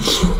Mm-hmm.